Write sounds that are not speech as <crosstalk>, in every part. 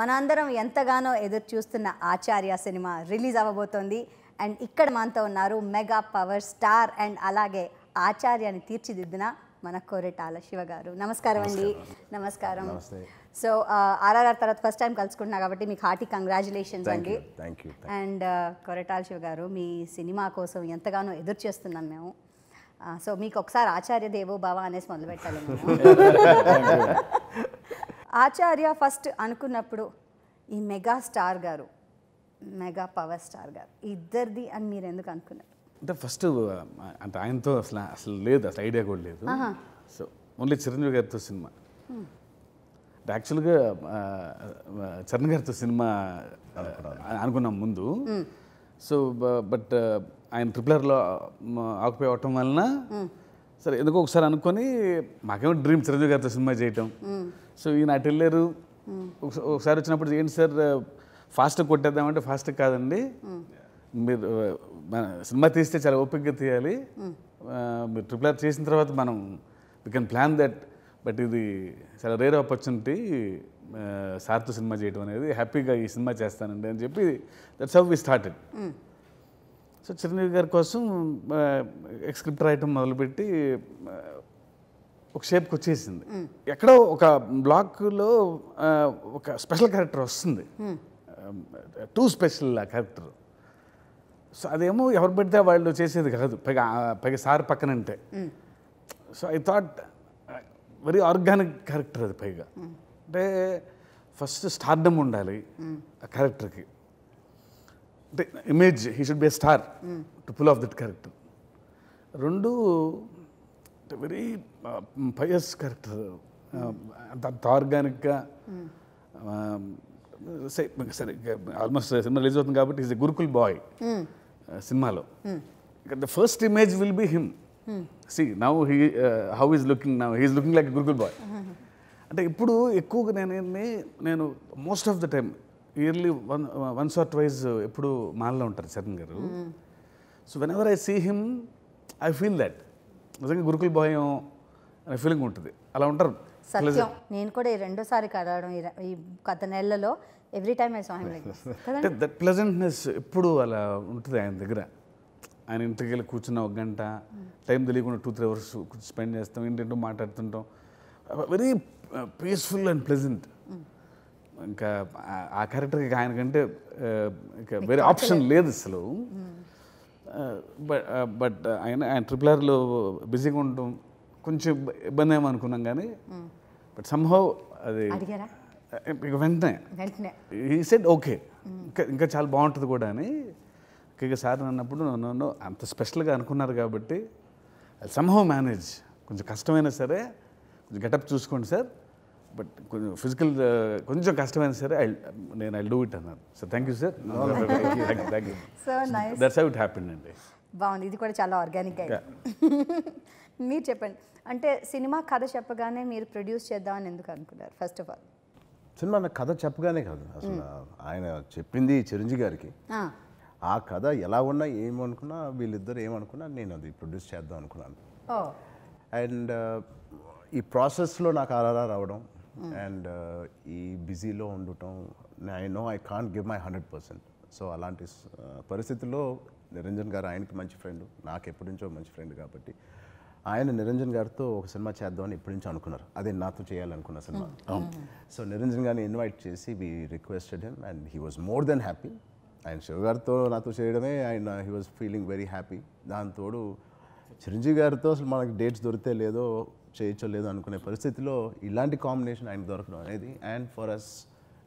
మనందరం ఎంతగానో ఎదురు చూస్తున్న ఆచార్య సినిమా రిలీజ్ అవ్వబోతోంది. అండ్ ఇక్కడ మనతో ఉన్నారు మెగా పవర్ స్టార్ అండ్ అలాగే ఆచార్యాన్ని తీర్చిదిద్దిన మన కోరెటాల శివ గారు నమస్కారం అండి. నమస్కారం. సో ఆర్ఆర్ఆర్ తర్వాత ఫస్ట్ టైం కలుసుకుంటున్నా కాబట్టి మీకు హార్టీ కంగ్రాచులేషన్స్ అండి. అండ్ కొరటాల శివ గారు మీ సినిమా కోసం ఎంతగానో ఎదురు చేస్తున్నాం మేము. సో మీకు ఒకసారి ఆచార్య దేవో భవ అనేసి మొదలు పెట్టాలి. <laughs> ఆచార్య ఫస్ట్ అనుకున్నప్పుడు ఈ మెగా స్టార్ గారు మెగా పవర్ స్టార్ గారు ఇద్దరిది అని మీరు ఎందుకు అనుకున్నారు? అంటే ఫస్ట్ అంటే ఆయనతో అసలు అసలు లేదు అసలు ఐడియా కూడా లేదు. సో ఓన్లీ చిరంజీవి గారితో సినిమా. అంటే యాక్చువల్గా చరణ్ గారితో సినిమా అనుకున్నాం ముందు. సో బట్ ఆయన ట్రిపులర్లో ఆకుపోయి అవటం వలన సరే ఎందుకో ఒకసారి అనుకొని మాకేమో డ్రీమ్ చిరంజీవి గారితో సినిమా చేయటం. సో ఈయన అటు వెళ్ళారు ఒకసారి వచ్చినప్పుడు ఏంటి సార్ ఫాస్ట్ కొట్టేద్దామంటే ఫాస్ట్ కాదండి. మీరు మన సినిమా తీస్తే చాలా ఓపికగా తీయాలి. మీరు ట్రిపుల్ ఆర్ చేసిన తర్వాత మనం we can plan that but ఇది చాలా రేర్ ఆపర్చునిటీ సార్తో సినిమా చేయడం అనేది హ్యాపీగా ఈ సినిమా చేస్తానండి అని చెప్పి that's how we started so Chiranjeevi గారి కోసం స్క్రిప్ట్ రాయటం మొదలుపెట్టి ఒక షేప్కి వచ్చేసింది. ఎక్కడో ఒక బ్లాక్లో ఒక స్పెషల్ క్యారెక్టర్ వస్తుంది. టూ స్పెషల్ ఆ క్యారెక్టర్. సో అదేమో ఎవరు పెడితే వాళ్ళు చేసేది కాదు. పైగా పైగా sir పక్కనంటే. So I thought very organic character అది పైగా. అంటే ఫస్ట్ స్టార్డమ్ ఉండాలి ఆ క్యారెక్టర్కి. అంటే image he should be a star to pull off that character. రెండు వెరీ పయస్ క్యారెక్టర్ అంత ఆర్గానిక్గా సరే ఆల్మోస్ట్ సినిమా రిలీజ్ అవుతుంది కాబట్టి ఈజ్ ఎ గురుకుల్ బాయ్ సినిమాలో. The first image will be him see now he how is looking now he's looking like gurukul boy అంటే ఇప్పుడు ఎక్కువగా నేను నేను most of the time yearly one once or twice ఎప్పుడు మాల్లో ఉంటారు చరణ్ గారు. So whenever I see him I feel that నిజంగా గురుకుల్ బాయ్ అనే ఫీలింగ్ ఉంటుంది. అలా ఉంటారు. సత్యం. నేను కూడా ఈ రెండోసారి కలవడం ఈ గత నెలలో every time I saw him like that pleasantness ఎప్పుడు అలా ఉంటుంది ఆయన దగ్గర. ఆయన ఇంటికి వెళ్ళి కూర్చున్న ఒక గంట టైం తెలియకుండా టూ త్రీ అవర్స్ స్పెండ్ చేస్తాం ఏంటంటో మాట్లాడుతుంటాం. వెరీ పీస్ఫుల్ అండ్ ప్లెజెంట్ ఇంకా ఆ- క్యారెక్టర్కి ఆయనకంటే ఇంకా వేరే ఆప్షన్ లేదు. అసలు. బట్ బట్ ఆయన ఆయన ట్రిపుల్ ఆర్లో బిజీగా ఉండటం కొంచెం ఇబ్బ- ఇబ్బంది ఏమో అనుకున్నాం కానీ బట్ సంహవ్ అది ఇక వెంటనే. ఈ సెడ్ ఓకే ఇంకా ఇంకా చాలా బాగుంటుంది కూడా అని. ఇక సార్ అన్నప్పుడు నన్ను అంత స్పెషల్గా అనుకున్నారు కాబట్టి సంహవ్ మేనేజ్ కొంచెం కష్టమైనా సరే కొంచెం గెటప్ చూసుకోండి సార్. బట్ కొంచెం ఫిజికల్ కొంచెం కష్టమైనా సరే ఐ నేను ఐ డూ ఇట్ అన్నారు sir thank you sir so that's how it happened అండి. బాగుంది. ఇది కూడా చాలా ఆర్గానిక్ <laughs> మీరు చెప్పండి. అంటే సినిమా కథ చెప్పగానే మీరు ప్రొడ్యూస్ చేద్దామని ఎందుకు అనుకున్నారు? ఫస్ట్ ఆఫ్ ఆల్ సినిమా నాకు కథ చెప్పగానే కాదు. అసలు ఆయన చెప్పింది చిరంజీవి గారికి. ఆ. కథ ఎలా ఉన్నా ఏమనుకున్నా వీళ్ళిద్దరు ఏమనుకున్నా నేను అది ప్రొడ్యూస్ చేద్దాం అనుకున్నాను. ఓ. అండ్ ఈ ప్రాసెస్లో నాకు ఆర్ఆర్ఆర్ రావడం అండ్ ఈ బిజీలో ఉండటం I know I can't give my hundred percent so అలాంటి పరిస్థితుల్లో నిరంజన్ గారు ఆయనకి మంచి ఫ్రెండ్ నాకు ఎప్పటి నుంచో మంచి ఫ్రెండ్ కాబట్టి ఆయన నిరంజన్ గారితో ఒక సినిమా చేద్దామని ఎప్పటి నుంచో అనుకున్నారు. అదే నాతో చేయాలనుకున్న సినిమా. సో నిరంజన్ గారిని ఇన్వైట్ చేసి we requested him and he was more than happy ఆయన శివ గారితో నాతో చేయడమే ఆయన he was feeling very happy దాంతోడు Chiranjeevi గారితో అసలు మనకి డేట్స్ దొరికితే లేదో చేయొచ్చో లేదో అనుకునే పరిస్థితిలో ఇలాంటి కాంబినేషన్ ఆయన దొరకడం అనేది and for us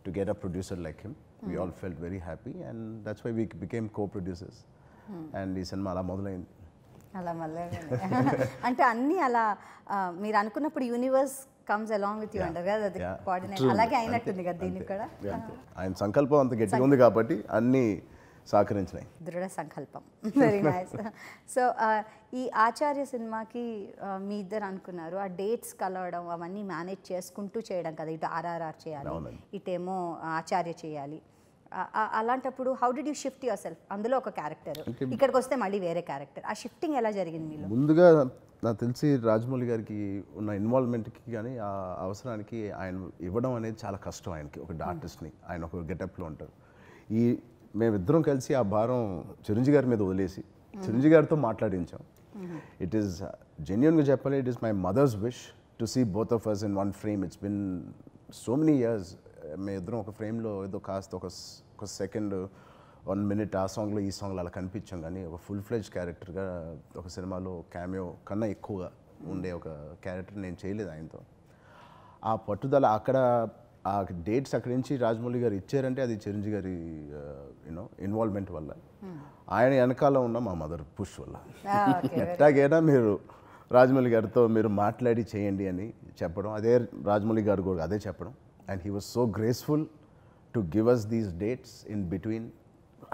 to get a producer like him we all felt very happy and that's why we became co producers and ఈ సినిమా అలా మొదలైంది. అలా మళ్ళీ <laughs> అంటే అన్నీ అలా మీరు అనుకున్నప్పుడు universe comes along with you అంటారు కదా అది. కోఆర్డినేట్ అలాగే అయినట్టుంది కదా దీనికి కూడా. ఆయన సంకల్పం అంత గట్టిగా ఉంది కాబట్టి అన్నీ సహకరించినాయి. దృఢ సంకల్పం. వెరీ నైస్ సో ఈ ఆచార్య సినిమాకి ఆ, మీ ఇద్దరు అనుకున్నారు. ఆ డేట్స్ కలవడం అవన్నీ మేనేజ్ చేసుకుంటూ చేయడం కదా ఇటు ఆర్ఆర్ఆర్ చేయాలి. ఇటేమో ఆచార్య చేయాలి. అలాంటప్పుడు how did you shift yourself అందులో ఒక క్యారెక్టర్ ఇక్కడికి వస్తే మళ్ళీ వేరే క్యారెక్టర్ ఆ షిఫ్టింగ్ ఎలా జరిగింది మీలో? ముందుగా నాకు తెలిసి రాజమౌళి గారికి ఉన్న ఇన్వాల్వ్మెంట్కి కానీ ఆ అవసరానికి ఆయన ఇవ్వడం అనేది చాలా కష్టం ఆయనకి ఒక ఆర్టిస్ట్ని ఆయన ఒక గెటప్లో ఉంటారు. ఈ మేమిద్దరం కలిసి ఆ భారం చిరంజీవి గారి మీద వదిలేసి చిరంజీవి గారితో మాట్లాడించాం. ఇట్ ఈస్ జెన్యున్గా చెప్పాలి it is my mother's wish to see both of us in one frame it's been so many years మేము ఇద్దరం ఒక ఫ్రేమ్లో ఏదో కాస్త ఒక ఒక సెకండ్ వన్ మినిట్ ఆ సాంగ్లో ఈ సాంగ్లో అలా కనిపించాం. కానీ ఒక ఫుల్ ఫ్లెజ్ క్యారెక్టర్గా ఒక సినిమాలో క్యామియో కన్నా ఎక్కువగా ఉండే ఒక క్యారెక్టర్ నేను చేయలేదు ఆయనతో. ఆ పట్టుదల అక్కడ ఆ డేట్స్ అక్కడి నుంచి రాజమౌళి గారు ఇచ్చారంటే అది చిరంజీవి గారి యూనో ఇన్వాల్వ్మెంట్ వల్ల. ఆయన వెనకాల ఉన్న మా మదర్ పుష్ వల్ల. ఓకే ఎట్లాగైనా మీరు రాజమౌళి గారితో మీరు మాట్లాడి చేయండి అని చెప్పడం అదే రాజమౌళి గారు కూడా అదే చెప్పడం. And he was so graceful to give us these dates in between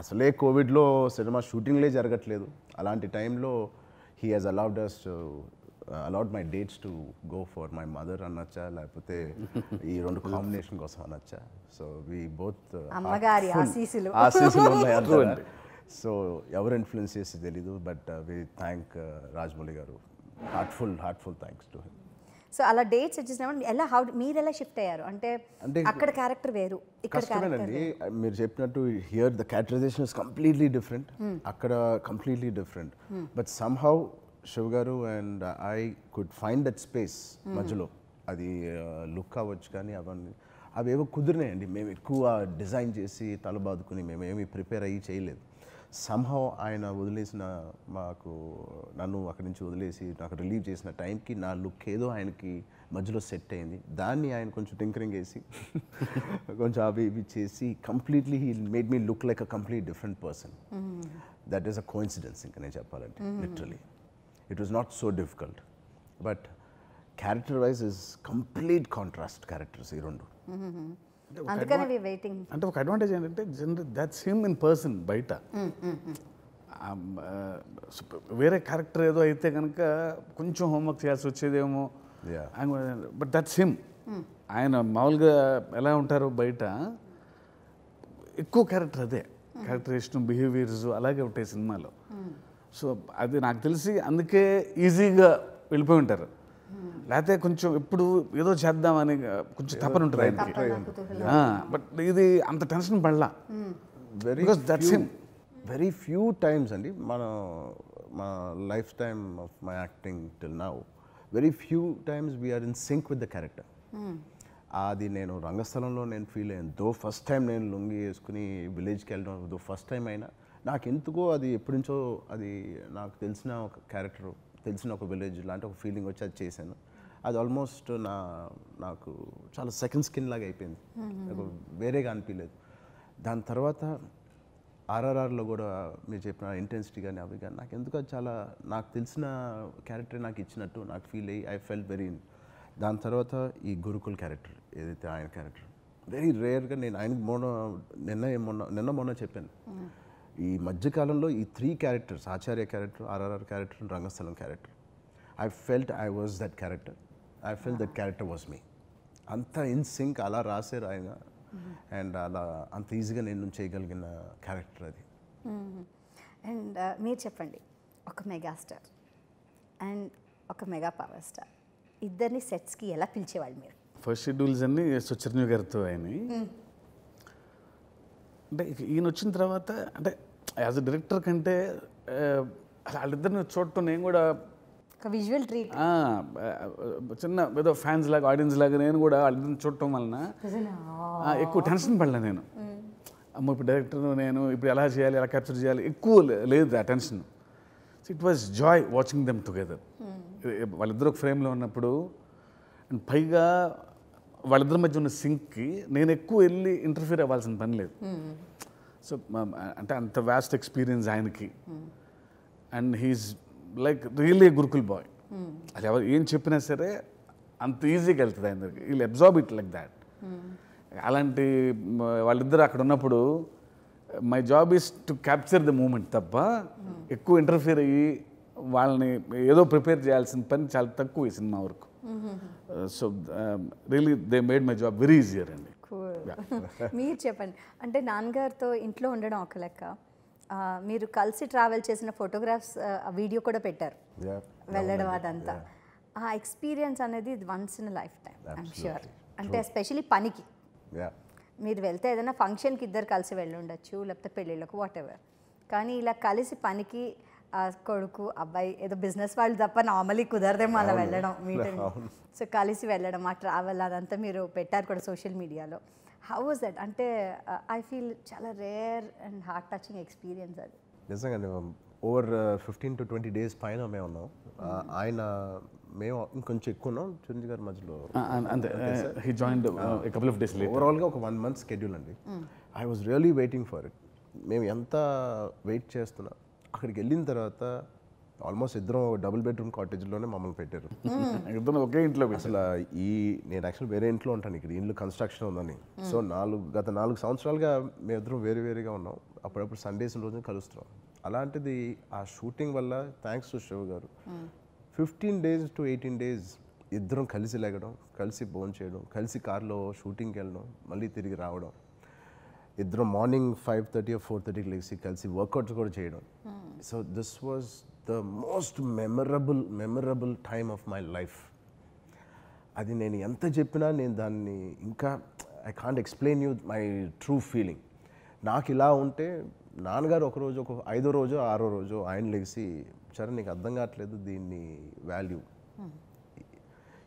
అసలే కోవిడ్లో సినిమా షూటింగ్లే జరగట్లేదు. అలాంటి టైంలో he has allowed us allowed my dates to go for my mother అనొచ్చా లేకపోతే ఈ రెండు కాంబినేషన్ కోసం అనొచ్చా సో వి బోత్ అమ్మగారి ఆశీస్సులు. ఆశీస్సులు ఉన్నాయి అంటారా? సో ఎవరు ఇన్ఫ్లుయెన్స్ చేసి తెలీదు బట్ వి థ్యాంక్ రాజమౌళి గారు. Heartful heartful thanks to him so అలా డేట్స్ వచ్చేసినప్పుడు ఎలా హౌ మీరు ఎలా షిఫ్ట్ అయ్యారు? అంటే అక్కడ క్యారెక్టర్ వేరు ఇక్కడ క్యారెక్టర్ కష్టమేనండి మీరు చెప్పినట్టు here the characterization is completely different అక్కడ completely different but somehow Siva గారు and I could find that space మధ్యలో. అది లుక్ అవ్వచ్చు కానీ అవన్నీ అవి ఏవో కుదిరినాయండి. మేము ఎక్కువ డిజైన్ చేసి తలబాదుకుని మేము ఏమి ప్రిపేర్ అయ్యి చేయలేదు. సంహౌ ఆయన వదిలేసిన మాకు నన్ను అక్కడి నుంచి వదిలేసి నాకు రిలీవ్ చేసిన టైంకి నా లుక్ ఏదో ఆయనకి మధ్యలో సెట్ అయింది. దాన్ని ఆయన కొంచెం టింకరింగ్ వేసి కొంచెం అవి ఇవి చేసి completely he made me look like a complete different person that is a coincidence ఇంకా నేను చెప్పాలంటే literally it was not so difficult but character wise is complete contrast characters ఈ రెండు అందుకనే వి వెయిటింగ్ అంటే ఒక అడ్వాంటేజ్ ఏంటంటే general that's him in person బయట. ఆమ్, ఆ, సుప- వేరే క్యారెక్టర్ ఏదో అయితే కనుక కొంచెం హోంవర్క్ చేయాల్సి వచ్చేదేమో. బట్ దట్స్ హిమ్ ఆయన మామూలుగా ఎలా ఉంటారో బయట ఎక్కువ క్యారెక్టర్ అదే. క్యారెక్టరేషన్ బిహేవియర్స్ అలాగే ఉంటాయి సినిమాలో. సో అది నాకు తెలిసి అందుకే ఈజీగా వెళ్ళిపోయి ఉంటారు. లేకపోతే కొంచెం ఇప్పుడు ఏదో చేద్దామని కొంచెం తపన ఉంటుంది ఆయనకి. బట్ ఇది అంత tension పడలా. Very him. Very few times అండి మన మా lifetime of my acting till now very few times we're in sync with the character అది నేను రంగస్థలంలో నేను ఫీల్ అయ్యాను. దో ఫస్ట్ టైం నేను లొంగి వేసుకుని విలేజ్కి వెళ్ళడం దో ఫస్ట్ టైం అయినా నాకు ఎందుకో అది ఎప్పటి నుంచో అది నాకు తెలిసిన ఒక క్యారెక్టర్ తెలిసిన ఒక విలేజ్ లాంటి ఒక ఫీలింగ్ వచ్చి అది చేశాను. అది ఆల్మోస్ట్ నా నాకు చాలా సెకండ్ స్కిన్ లాగా అయిపోయింది. నాకు వేరేగా అనిపించలేదు దాని తర్వాత ఆర్ఆర్ఆర్లో కూడా మీరు చెప్పిన ఇంటెన్సిటీ కానీ అవి కానీ నాకు ఎందుకో చాలా నాకు తెలిసిన క్యారెక్టర్ నాకు ఇచ్చినట్టు నాకు ఫీల్ అయ్యి ఐ ఫెల్ వెరీ దాని తర్వాత ఈ గురుకుల్ క్యారెక్టర్ ఏదైతే ఆయన క్యారెక్టర్ వెరీ రేర్గా నేను ఆయనకు మొన్న నిన్న మొన్న నిన్న మొన్న చెప్పాను. ఈ మధ్యకాలంలో ఈ three characters Acharya character RRR character Rangasthalam character I felt I was that character I fell that character was me అంత ఇన్ సింక్ అలా రాశారు ఆయన అండ్ అలా అంత ఈజీగా నేను చేయగలిగిన క్యారెక్టర్ అది. అండ్ మీరు చెప్పండి ఒక మెగాస్టార్ అండ్ ఒక మెగా పవర్ స్టార్ ఇద్దరిని సెట్స్కి ఎలా పిలిచేవాళ్ళు మీరు? ఫస్ట్ షెడ్యూల్స్ అన్ని ఎస్ చిరంజీవి గారితో అయినాయి. అంటే ఈయన వచ్చిన తర్వాత అంటే యాజ్ అ డైరెక్టర్ కంటే వాళ్ళిద్దరిని చూడటం నేను కూడా ఒక విజువల్ ట్రీట్ చిన్న ఏదో ఫ్యాన్స్ లాగా ఆడియన్స్ లాగా నేను కూడా వాళ్ళిద్దరిని చూడటం వలన ఎక్కువ టెన్షన్ పడలే నేను. అమ్మ ఇప్పుడు డైరెక్టర్ నేను ఇప్పుడు ఎలా చేయాలి ఎలా క్యాప్చర్ చేయాలి ఎక్కువ లేదు ఆ tension it was joy watching them together వాళ్ళిద్దరు ఒక ఫ్రేమ్లో ఉన్నప్పుడు అండ్ పైగా వాళ్ళిద్దరి మధ్య ఉన్న సింక్కి నేను ఎక్కువ వెళ్ళి ఇంటర్ఫీర్ అవ్వాల్సిన పని లేదు. సో అంటే అంత వ్యాస్ట్ ఎక్స్పీరియన్స్ ఆయనకి. And he's like really gurukul boy అది ఎవరు ఏం చెప్పినా సరే అంత ఈజీగా వెళ్తుంది ఆయన దగ్గరికి వీళ్ళు అబ్జార్బ్ ఇట్ లైక్ దాట్ అలాంటి వాళ్ళిద్దరు అక్కడ ఉన్నప్పుడు my job is to capture the moment తప్ప ఎక్కువ ఇంటర్ఫియర్ అయ్యి వాళ్ళని ఏదో ప్రిపేర్ చేయాల్సిన పని చాలా తక్కువ ఈ సినిమా వరకు. So really they made my job very easier అండి. <laughs> మీరు చెప్పండి. అంటే నాన్నగారితో ఇంట్లో ఉండడం ఒక లెక్క. మీరు కలిసి ట్రావెల్ చేసిన ఫోటోగ్రాఫ్స్ వీడియో కూడా పెట్టారు. వెళ్ళడం అదంతా. ఆ ఎక్స్పీరియన్స్ అనేది once in life time I'm sure. అంటే ఎస్పెషలీ పనికి. మీరు వెళ్తే ఏదైనా ఫంక్షన్కి ఇద్దరు కలిసి వెళ్ళి ఉండొచ్చు లేకపోతే పెళ్ళిళ్ళకు వాట్ ఎవర్ కానీ ఇలా కలిసి పనికి కొడుకు అబ్బాయి ఏదో బిజినెస్ వాళ్ళు తప్ప నార్మలీ కుదరదేమో అలా వెళ్ళడం మీటింగ్ సో కలిసి వెళ్ళడం ఆ ట్రావెల్ అదంతా మీరు పెట్టారు కూడా సోషల్ మీడియాలో. హౌ వాజ్ దట్ అంటే ఐ ఫీల్ చాలా rare and heart touching experience అది నిజంగానే over fifteen to twenty days పైన మేము ఉన్నాం. ఆ, ఆయన మేము ఇంకొంచెం ఎక్కువ ఉన్నాం. చిరంజీవి గారి మధ్యలో ఆ, ఆ, అంతే he join couple of days late ఓవరాల్గా ఒక వన్ మంత్ స్కెడ్యూల్ అండి. I was really waiting for it మేము ఎంత వెయిట్ చేస్తున్నా అక్కడికి వెళ్ళిన తర్వాత ఆల్మోస్ట్ ఇద్దరం డబుల్ బెడ్రూమ్ కాటేజ్లోనే మమ్మల్ని పెట్టారు. ఇద్దరు ఒకే ఇంట్లో అసలు ఈ నేను యాక్చువల్ వేరే ఇంట్లో ఉంటాను ఇక్కడ ఇల్లు కన్స్ట్రక్షన్ ఉందని. సో నాలుగు గత నాలుగు సంవత్సరాలుగా మేమిద్దరం వేరు వేరుగా ఉన్నాం. అప్పుడప్పుడు సండేస్ రోజు కలుస్తున్నాం. అలాంటిది ఆ షూటింగ్ వల్ల thanks to Shiva garu. Fifteen days to eighteen days ఇద్దరం కలిసి లేగడం కలిసి భోజనం చేయడం కలిసి కార్లో షూటింగ్కి వెళ్ళడం మళ్ళీ తిరిగి రావడం. ఇద్దరం మార్నింగ్ ఫైవ్ థర్టీ ఫోర్ థర్టీకి లేచి కలిసి వర్కౌట్స్ కూడా చేయడం. So this was the most memorable memorable time of my life. అది నేను ఎంత చెప్పినా నేను దాన్ని ఇంకా I can't explain you my true feeling. నాకు ఇలా ఉంటే నాన్నగారు ఒక రోజు ఒక ఐదో రోజు ఆరో రోజు ఆయన లెగిసి సరే నీకు అర్థం కావట్లేదు దీన్ని వాల్యూ.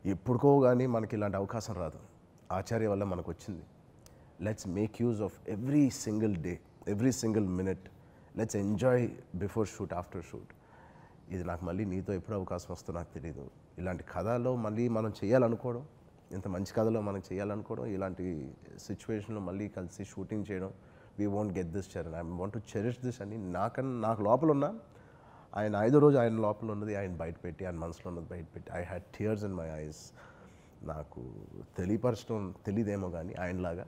ఎప్పుడుకో కానీ మనకి ఇలాంటి అవకాశం రాదు. ఆచార్య వల్ల మనకు వచ్చింది. Let's make use of every single day every single minute let's enjoy before shoot after shoot ఇది నాకు మళ్ళీ నీతో ఎప్పుడు అవకాశం వస్తుందో నాకు తెలియదు ఇలాంటి కథలో మళ్ళీ మనం చేయాలనుకోవడం ఇంత మంచి కథలో మనం చేయాలనుకోవడం ఇలాంటి సిచ్యువేషన్లో మళ్ళీ కలిసి షూటింగ్ చేయడం we won't get this Charan I want to cherish this అని నాకన్నా నాకు లోపల ఉన్నా ఆయన ఐదో రోజు ఆయన లోపల ఉన్నది ఆయన బయట పెట్టి ఆయన మనసులో ఉన్నది బయట పెట్టి I had tears in my eyes నాకు తెలియపరచడం తెలియదేమో కానీ ఆయనలాగా.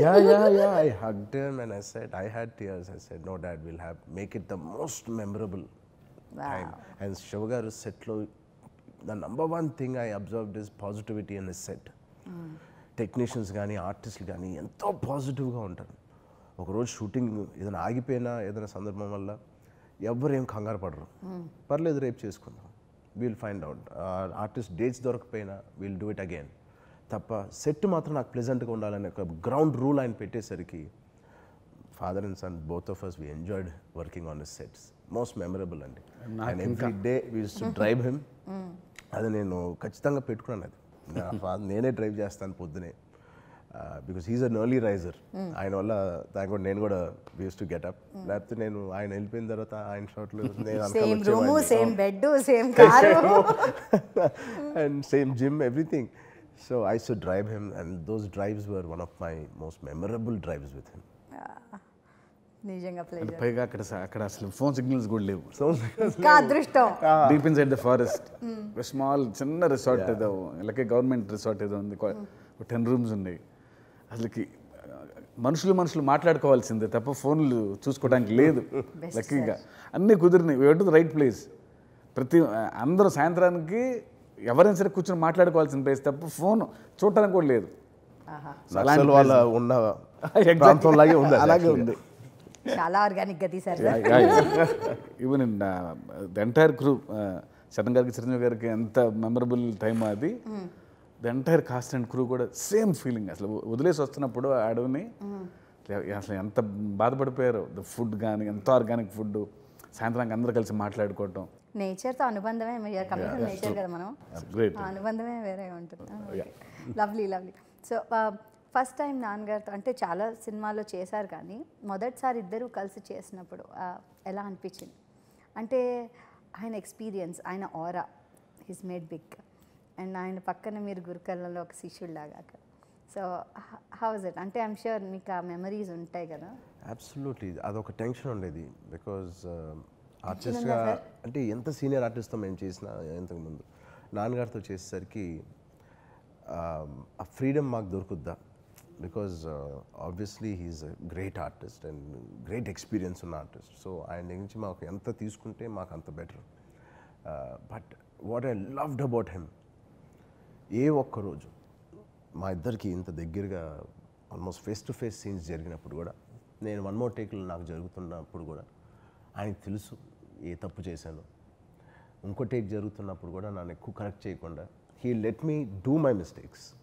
Yeah yeah yeah I hugged and I said I had tears I said no dad will have make it the most memorable and Shiva garu సెట్లో the number one thing I observed is positivity అనే set technicians కానీ ఆర్టిస్టులు కానీ ఎంతో పాజిటివ్గా ఉంటారు. ఒకరోజు shooting ఏదైనా ఆగిపోయినా ఏదైనా సందర్భం వల్ల ఎవ్వరు ఏం కంగారు పడరు. పర్లేదు రేపు చేసుకుందాం. We'll find out artist dates దొరకపోయినా we'll do it again తప్ప సెట్ మాత్రం నాకు ప్లెజెంట్గా ఉండాలని ఒక గ్రౌండ్ రూల్ ఆయన పెట్టేసరికి father and son both of us we enjoyed working on this sets most memorable అండి. And every day we's to drive him. అది నేను ఖచ్చితంగా పెట్టుకున్నాను అది. నా నేనే డ్రైవ్ చేస్తాను పొద్దునే. Because he's an early riser ఆయన వల్ల థ్యాంక్ గాడ్ నేను కూడా వీస్ టు గెటప్ లేకపోతే నేను ఆయన వెళ్ళిపోయిన తర్వాత ఆయన షాట్లు <laughs> వెనకాల సేమ్ రూము వచ్చేవాడిని. Same bed same car and same gym, everything. So I used to drive him, and those drives నిజంగా ప్లేజర్ పైగా అక్కడ అక్కడ అసలు ఫోన్ సిగ్నల్స్ కూడా లేవు. <laughs> ఇంకా అదృష్టం. Deep inside the forest small చిన్న రిసార్ట్ ఏదో ఇలాగే గవర్నమెంట్ రిసార్ట్ ఏదో ఉంది. టెన్ రూమ్స్ ఉన్నాయి. అసలుకి మనుషులు మనుషులు మాట్లాడుకోవాల్సిందే తప్ప ఫోన్లు చూసుకోవడానికి లేదు. <laughs> లక్కీగా. అన్నీ కుదిరినాయి. వేటు ద రైట్ ప్లేస్ ప్రతి అందరూ సాయంత్రానికి ఎవరైనా సరే కూర్చొని మాట్లాడుకోవాల్సిన ప్లేస్ తప్ప ఫోన్ చూడటానికి కూడా లేదు. వాళ్ళ ఉన్న. <laughs> ప్రాంతంలాగే ఉంది అలాగే. ఉంది. చాలా ఆర్గానిక్గా తీశారు even in the entire crew Charan గారికి చిరంజీవి గారికి ఎంత మెమరబుల్ టైం అది. The entire cast and crew కూడా సేమ్ ఫీలింగ్ అసలు వదిలేసి వస్తున్నప్పుడు అడవిని అసలు ఎంత బాధపడిపోయారో. ద ఫుడ్ కానీ ఎంత ఆర్గానిక్ ఫుడ్ సాయంత్రానికి అందరూ కలిసి మాట్లాడుకోవటం. నేచర్తో అనుబంధమే నేచర్ కదా మనం. అనుబంధమే వేరే ఉంటుంది. Lovely lovely so first time నాన్నగారితో అంటే చాలా సినిమాల్లో చేశారు కానీ మొదటిసారి ఇద్దరు కలిసి చేసినప్పుడు ఎలా అనిపించింది? అంటే ఆయన ఎక్స్పీరియన్స్ ఆయన aura his made big and ఆయన పక్కన మీరు గురుకళ్ళలో ఒక శిష్యుడిలాగా సో హౌ ఇస్ ఇట్ అంటే ఐమ్ షూర్ మీకు ఆ మెమరీస్ ఉంటాయి కదా. అబ్సల్యూట్లీ అదొక టెన్షన్ ఉండేది. బికాజ్ ఆర్టిస్ట్గా అంటే ఎంత సీనియర్ ఆర్టిస్ట్తో మేము చేసిన ఇంతకుముందు నాన్నగారితో చేసేసరికి um, ఆ ఫ్రీడమ్ మాకు దొరుకుద్దా? Because obviously he's great artist and great experience ఉన్న ఆర్టిస్ట్ సో ఆయన గురించి నుంచి మాకు ఎంత తీసుకుంటే మాకు అంత better but what I loved about him ఏ ఒక్క రోజు మా ఇద్దరికి ఇంత దగ్గరగా almost face to face scenes జరిగినప్పుడు కూడా నేను వన్ మోర్ టేక్లు నాకు జరుగుతున్నప్పుడు కూడా ఆయనకు తెలుసు ఏ తప్పు చేశాను. ఇంకో టేక్ జరుగుతున్నప్పుడు కూడా నన్ను ఎక్కువ కరెక్ట్ చేయకుండా he let me do my mistakes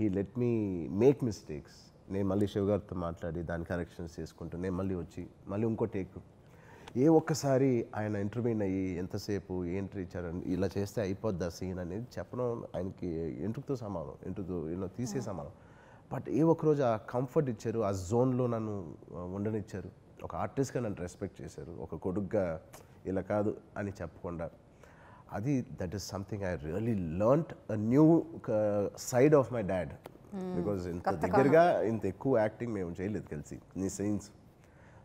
he let me make mistakes నేను మళ్ళీ శివ గారితో మాట్లాడి దాని కరెక్షన్స్ చేసుకుంటూ నేను మళ్ళీ వచ్చి మళ్ళీ ఇంకో టేక్ ఏ ఒక్కసారి ఆయన ఇంటర్వ్యూన్ అయ్యి ఎంతసేపు ఏంటి ఇచ్చారని ఇలా చేస్తే అయిపోద్ది ఆ సీన్ అనేది చెప్పడం ఆయనకి ఎంటుకతో సమానం ఎంటుతో ఇలా తీసే సమానం. బట్ ఏ ఒక్కరోజు ఆ కంఫర్ట్ ఇచ్చారు ఆ జోన్లో నన్ను ఉండనిచ్చారు. ఒక ఆర్టిస్ట్గా నన్ను రెస్పెక్ట్ చేశారు ఒక కొడుగ్గా ఇలా కాదు అని చెప్పకుండా అది that is something I really learnt a new side of my dad because ఇంత దగ్గరగా ఇంత ఎక్కువ యాక్టింగ్ మేము చేయలేదు కలిసి నీ scenes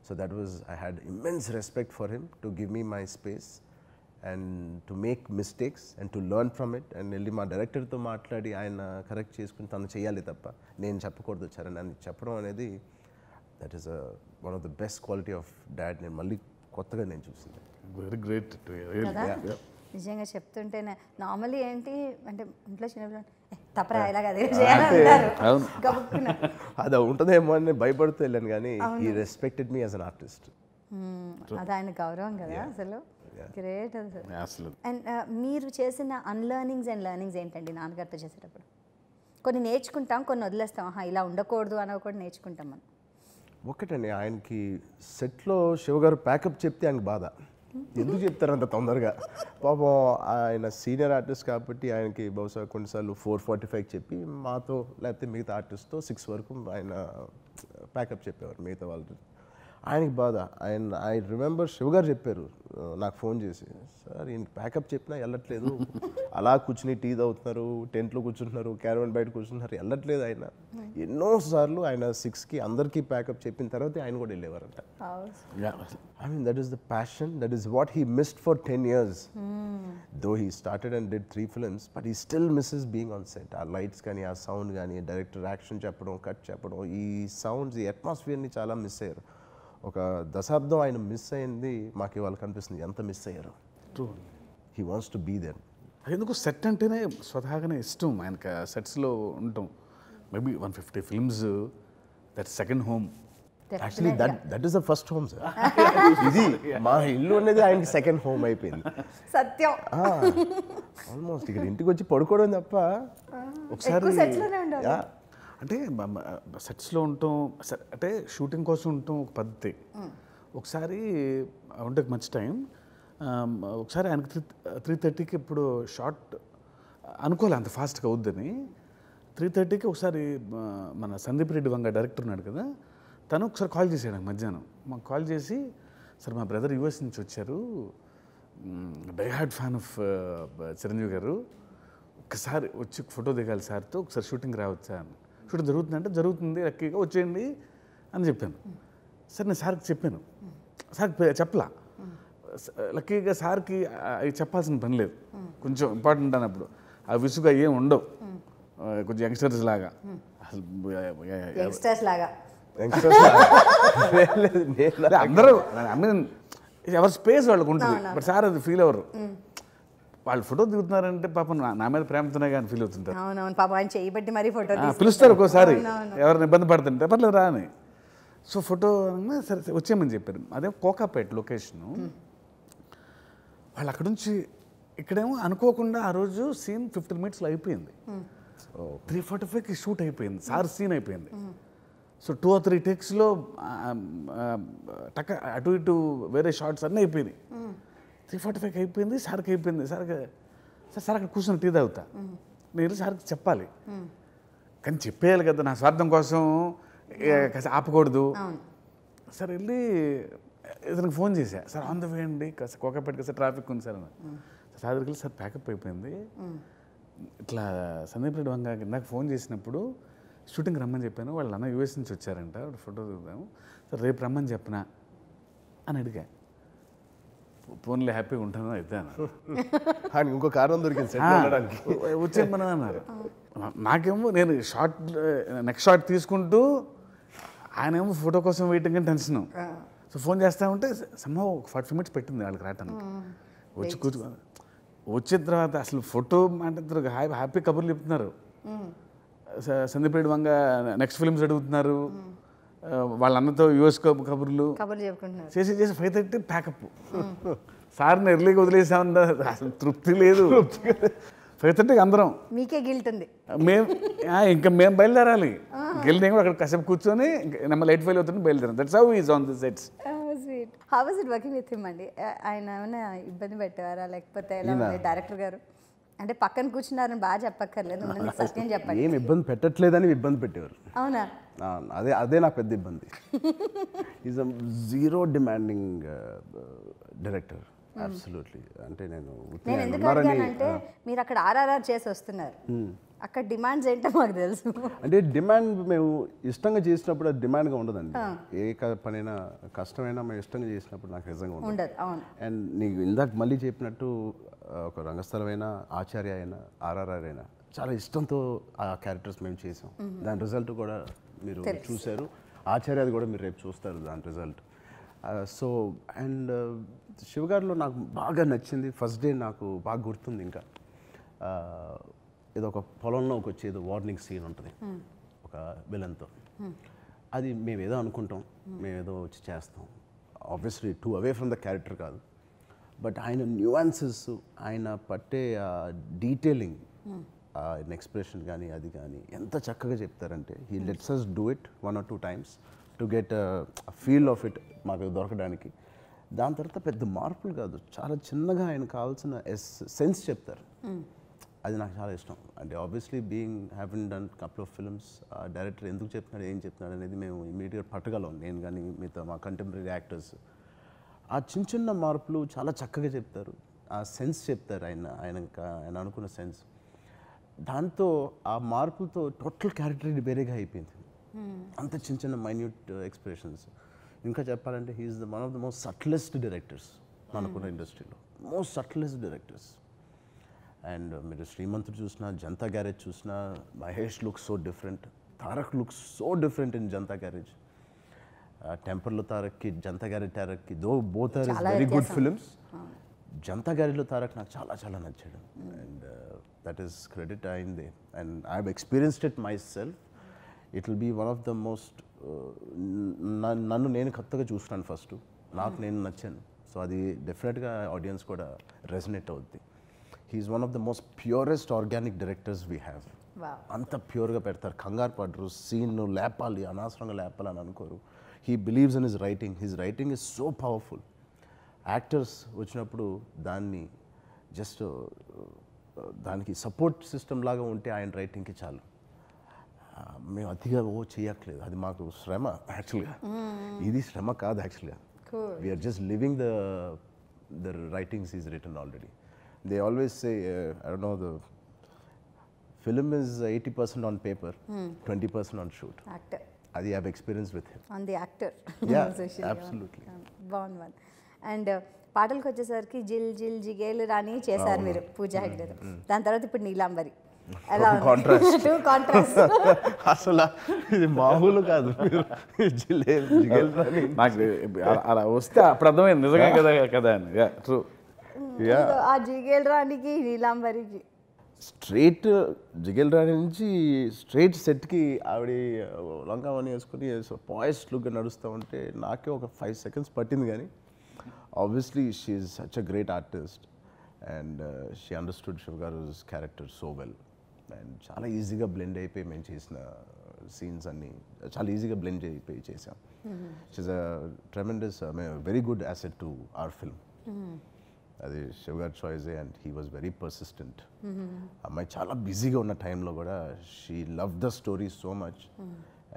so that was I had immense respect for him to give me my space and to make mistakes and to learn from it and వెళ్ళి మా డైరెక్టర్తో మాట్లాడి ఆయన కరెక్ట్ చేసుకుని తను చేయాలి తప్ప నేను చెప్పకూడదు చరణ్ అని చెప్పడం అనేది that is one of the best quality of dad నేను మళ్ళీ కొత్తగా నేను చూసింది. వెరీ గ్రేట్ నిజంగా చెప్తుంటేనే. నార్మల్లీ ఏంటి? అంటే ఇంట్లో చిన్నపిల్లలు "ఏ, తప్పరా ఇలాగ అదే అవును. <laughs> అది ఉంటుందేమో అని భయపడుతూ వెళ్ళాను కానీ ఈ respected me as an artist. అది ఆయన గౌరవం కదా అసలు. గ్రేట్ అసలు. అసలు అండ్ మీరు చేసిన అన్లర్నింగ్స్ అండ్ లర్నింగ్స్ ఏంటండి నాన్నగారితో చేసేటప్పుడు? కొన్ని నేర్చుకుంటాం కొన్ని వదిలేస్తాం. ఆహా ఇలా ఉండకూడదు అని కూడా నేర్చుకుంటాం మనం. ఒకటండి ఆయనకి సెట్లో శివగారు ప్యాకప్ చెప్తే ఆయనకి బాధ. ఎందుకు చెప్తారు అంత తొందరగా? పాపం ఆయన సీనియర్ ఆర్టిస్ట్ కాబట్టి ఆయనకి బహుశా కొన్నిసార్లు ఫోర్ ఫార్టీ ఫైవ్ చెప్పి మాతో లేకపోతే మిగతా ఆర్టిస్ట్తో సిక్స్ వరకు ఆయన ప్యాకప్ చెప్పేవారు మిగతా వాళ్ళు. ఆయనకి బాధ. ఆయన ఐ రిమెంబర్ శివగారు చెప్పారు ఆ, నాకు ఫోన్ చేసి సార్ ఈయన ప్యాకప్ చెప్పినా వెళ్ళట్లేదు. అలా కూర్చుని టీ తాగుతున్నారు టెంట్లో కూర్చుంటున్నారు క్యారవన్ బయట కూర్చుంటున్నారు వెళ్ళట్లేదు ఆయన. ఎన్నోసార్లు ఆయన సిక్స్కి అందరికీ ప్యాకప్ చెప్పిన తర్వాత ఆయన కూడా వెళ్ళేవారంట. I mean, that is the passion. That is what he missed for 10 years. Though he started and did three films, but he still misses being on set. ఆ లైట్స్ కానీ ఆ సౌండ్ కానీ డైరెక్టర్ యాక్షన్ చెప్పడం cut చెప్పడం ఈ sounds ఈ అట్మాస్ఫియర్ని చాలా miss అయ్యారు. ఒక దశాబ్దం ఆయన మిస్ అయింది మాకు ఇవాళ కనిపిస్తుంది. ఎంత మిస్ అయ్యారు? True he wants to be then ఎందుకు? సెట్ అంటేనే స్వతహాగానే ఇష్టం. ఆయనకి సెట్స్లో ఉండటం. Maybe one fifty films that second home actually that that is the first home sir ఇది మా ఇల్లు అనేది ఆయనకి సెకండ్ హోమ్ అయిపోయింది. సత్యం. ఆల్మోస్ట్ ఇక్కడ ఇంటికి వచ్చి పడుకోవడం తప్ప ఒకసారి అంటే సెట్స్లో ఉండటం అంటే షూటింగ్ కోసం ఉండటం ఒక పద్ధతి. ఒకసారి ఉంటే మంచి టైం. ఒకసారి ఆయనకి త్రీ త్రీ థర్టీకి ఇప్పుడు షార్ట్ అనుకోలే అంత ఫాస్ట్గా అవుద్దని. త్రీ థర్టీకి ఒకసారి మన సందీప్ రెడ్డి వంగ డైరెక్టర్ ఉన్నాడు కదా తను ఒకసారి కాల్ చేశాడు నాకు మధ్యాహ్నం. మాకు కాల్ చేసి సార్ మా బ్రదర్ యూఎస్ నుంచి వచ్చారు. డైహార్డ్ ఫ్యాన్ ఆఫ్ చిరంజీవి గారు. ఒక్కసారి వచ్చి ఫోటో దిగాలి సార్తో ఒకసారి షూటింగ్ రావచ్చా? అని. షూటింగ్ జరుగుతుందంటే జరుగుతుంది లక్కీగా వచ్చేయండి అని చెప్పాను. సార్ నేను సార్కి చెప్పాను. సార్ చెప్పలా. లక్కీగా సార్కి అవి చెప్పాల్సిన పని లేదు. కొంచెం ఇంపార్టెంట్ అన్నప్పుడు. ఆ విసుగు ఏం ఉండవు. కొంచెం యంగ్స్టర్స్ లాగా. అసలు యంగ్స్టర్స్ లాగా. యంగ్స్టర్స్ <laughs> లేదు, నేను అదే అందరూ ఐ మీన్ ఎవరి స్పేస్ వాళ్ళకు ఉంటుంది బట్ సార్ అది ఫీల్ అవ్వరు. వాళ్ళు ఫోటో దిగుతున్నారంటే పాపం నా- మీద ప్రేమతోనే కానీ ఫీల్ అవుతుంటారు. అవునవును పాపం ఆయన చేయబట్టి మరీ ఫోటో పిలుస్తారు ఒక్కోసారి. ఎవరిని ఇబ్బంది పడుతుంటే పర్లేదు రా అని సో ఫోటో సరే వచ్చేయమని చెప్పారు. అదే కోకాపేట లొకేషను. వాళ్ళు అక్కడ నుంచి ఇక్కడేమో అనుకోకుండా ఆ రోజు సీన్ ఫిఫ్టీన్ మినిట్స్లో అయిపోయింది. త్రీ ఫార్టీ ఫైవ్కి షూట్ అయిపోయింది సార్ సీన్ అయిపోయింది. సో టూ ఆర్ త్రీ టేక్స్లో టక్క అటు ఇటు వేరే షార్ట్స్ అన్నీ అయిపోయినాయి. త్రీ ఫార్టీ ఫైవ్కి అయిపోయింది సార్కి అయిపోయింది. సార్కి సార్ సార్ అక్కడ కూర్చొని టీ తాగుతా. నేను వెళ్ళి సార్కి చెప్పాలి. కానీ చెప్పేయాలి కదా నా స్వార్థం కోసం ఆపకూడదు. సార్ వెళ్ళి ఇతనికి ఫోన్ చేశా. సార్ ఆన్ ద వే అండి కాస్త కోకాపేట కాస్త ట్రాఫిక్ ఉంది సార్ అని సార్ దగ్గరికి వెళ్ళి సార్ ప్యాకప్ అయిపోయింది. ఇట్లా సందీప్ రెడ్డి వంగ ఇందాక ఫోన్ చేసినప్పుడు షూటింగ్ రమ్మని చెప్పాను. వాళ్ళు అన్న యూఎస్ నుంచి వచ్చారంట. ఫోటో దిగుదాము. సార్ రేపు రమ్మని చెప్పనా? అని అడిగా. ఫోన్లో హ్యాపీగా ఉంటాను అయితే అన్నారు. <laughs> ఇంకో కారణం దొరికింది వెళ్ళడానికి వచ్చేయమని అన్నారు. నాకేమో నేను షార్ట్ నెక్స్ట్ షార్ట్ తీసుకుంటూ ఆయనేమో ఫోటో కోసం వెయిటింగ్ అని టెన్షన్ సో ఫోన్ చేస్తా ఉంటే సమ్మ ఒక ఫార్టీ మినిట్స్ పెట్టింది వాళ్ళకి రావటానికి. వచ్చి కూర్చో వచ్చిన తర్వాత అసలు ఫోటో అంటే హ్యాపీ హ్యాపీ కబుర్లు చెప్తున్నారు. స- సందీపేడి వంగ నెక్స్ట్ ఫిల్మ్స్ అడుగుతున్నారు. వాళ్ళ అన్నతో యుఎస్ కబుర్లు చేసి చేసి ఫైవ్ థర్టీ ప్యాకప్. సార్ని ఎర్లీగా వదిలేసామన్నా అసలు తృప్తి లేదు. ఫైవ్ థర్టీకి అందరం. మీకే గిల్ట్ ఉంది. మేము ఇంకా మేము బయలుదేరాలి. నేను కూడా అక్కడ కాసేపు కూర్చొని నెమ్మ లైట్ ఫెయిల్ అవుతుంది బయలుదేరాం that's how is on the sets sweet how was it working with him అండి ఆయన ఏమైనా ఇబ్బంది పెట్టేవారా? లేకపోతే ఎలా ఉంది డైరెక్టర్ గారు? అంటే పక్కన కూర్చున్నారని బాగా చెప్పక్కర్లేదు. సత్యం చెప్పండి. ఏం ఇబ్బంది పెట్టట్లేదని ఇబ్బంది పెట్టేవారు. అవునా? అదే అదే నా పెద్ద ఇబ్బంది. Is a zero demanding director absolutely అంటే నేను ఎందుకు అడిగానంటే మీరు అక్కడ ఆర్ఆర్ఆర్ చేసి వస్తున్నారు. అక్కడ డిమాండ్స్ ఏంటో మాకు తెలుసు. అంటే డిమాండ్ మేము ఇష్టంగా చేసినప్పుడు అది డిమాండ్గా ఉండదండి. ఏ క- పనైనా కష్టమైనా మేము ఇష్టంగా చేసినప్పుడు నాకు నిజంగా ఉండదు. అండ్ నీకు ఇందాక మళ్ళీ చెప్పినట్టు ఒక రంగస్థలమైన ఆచార్య అయినా ఆర్ఆర్ఆర్ అయినా చాలా ఇష్టంతో ఆ క్యారెక్టర్స్ మేము చేసాం. దాని రిజల్ట్ కూడా మీరు చూశారు. ఆచార్యది కూడా మీరు రేపు చూస్తారు దాని రిజల్ట్. సో అండ్ శివగారిలో నాకు బాగా నచ్చింది. ఫస్ట్ డే నాకు బాగా గుర్తుంది ఇంకా. ఏదో ఒక పొలంలోకి వచ్చి ఏదో వార్నింగ్ సీన్ ఉంటుంది. ఒక విలన్తో. అది మేము ఏదో అనుకుంటాం. మేము ఏదో వచ్చి చేస్తాం. Obviously too away from the character కాదు. బట్ ఆయన న్యూయాన్సెస్ ఆయన పట్టే డీటెయిలింగ్ ఆయన ఎక్స్ప్రెషన్ కానీ అది కానీ ఎంత చక్కగా చెప్తారంటే he lets us do it one or two times to get feel of it మాకు దొరకడానికి. దాని తర్వాత పెద్ద మార్పులు కాదు చాలా చిన్నగా ఆయన కావాల్సిన ఎస్ సెన్స్ చెప్తారు. అది నాకు చాలా ఇష్టం. అంటే obviously being having done couple of films ఆ డైరెక్టర్ ఎందుకు చెప్తున్నాడు ఏం చెప్తున్నాడు అనేది మేము ఇమీడియట్గా పట్టగలం. నేను కానీ మిగతా మా కంటెంపరీ యాక్టర్స్ ఆ చిన్న చిన్న మార్పులు చాలా చక్కగా చెప్తారు. ఆ సెన్స్ చెప్తారు ఆయన ఆయన ఆయన అనుకున్న సెన్స్. దాంతో ఆ మార్పులతో టోటల్ క్యారెక్టర్ వేరేగా అయిపోయింది. అంత చిన్న చిన్న మైన్యూట్ ఎక్స్ప్రెషన్స్. ఇంకా చెప్పాలంటే he's the one of the most subtlest directors మనకున్న ఇండస్ట్రీలో. Most subtlest directors. అండ్ మీరు శ్రీమంతుడు చూసినా జనతా గ్యారేజ్ చూసినా Mahesh looks so different Tarak looks so different in Janatha Garage. టెంపర్లో తారక్కి Janatha Garage తారక్కి though both are is very good films. Janata గ్యారేజ్లో తారక్ నాకు చాలా చాలా నచ్చాడు. అండ్ దట్ ఈస్ క్రెడిట్ అయింది and I have experienced it myself it will be one of the most నన్ను నేను కొత్తగా చూస్తున్నాను ఫస్ట్ నాకు నేను నచ్చాను. సో అది డెఫినెట్గా ఆడియన్స్ కూడా రెజనేట్ అవుద్ది. He's one of the most purest organic directors we have అంత ప్యూర్గా పెడతారు. కంగారు పడరు సీన్ లేపాలి అనవసరంగా లేపాలి అని అనుకోరు. He believes in his writing his writing is so powerful actors వచ్చినప్పుడు దాన్ని జస్ట్ దానికి సపోర్ట్ సిస్టమ్ లాగా ఉంటే ఆయన రైటింగ్కి చాలు. మేము అతిగా ఓ చేయట్లేదు అది మాకు శ్రమ యాక్చువల్గా ఇది శ్రమ కాదు యాక్చువల్గా. We're just living the the writings is return already they always say I know the film is eighty percent on paper twenty percent on shoot అది have experience with him on the actor బాగుంది and పాటలకు వచ్చేసరికి జిల్ జిల్ జిగేలు రాని చేశారు మీరు పూజా హెగ్డేతో దాని తర్వాత ఇప్పుడు నీలాంబరి. <laughs> ఎలా Contrast. <laughs> టూ కాంట్రాస్ట్ <laughs> అసలు ఇది మామూలు కాదు నాకు అలా- వస్తే అప్పుడు అర్థమైంది. నిజంగా కదా కదా అని. ట్రూ ఆ జిగేల్ రానికి నీలాంబరికి. స్ట్రైట్ జిగేల్ రాణి నుంచి స్ట్రైట్ సెట్కి ఆవిడ లంకావని వేసుకుని పాయిస్ లుక్గా నడుస్తూ ఉంటే నాకే ఒక ఫైవ్ సెకండ్స్ పట్టింది కానీ obviously she is such a great artist and she understood Shiv garu character so well and చాలా ఈజీగా బ్లెండ్ అయిపోయి మేము చేసిన సీన్స్ అన్నీ చాలా ఈజీగా బ్లెండ్ అయిపోయి చేసాం she's a tremendous very good asset to our film అది శివ్ గారి చాయిసే and he was very persistent అమ్మాయి చాలా బిజీగా ఉన్న టైంలో కూడా she love the story so much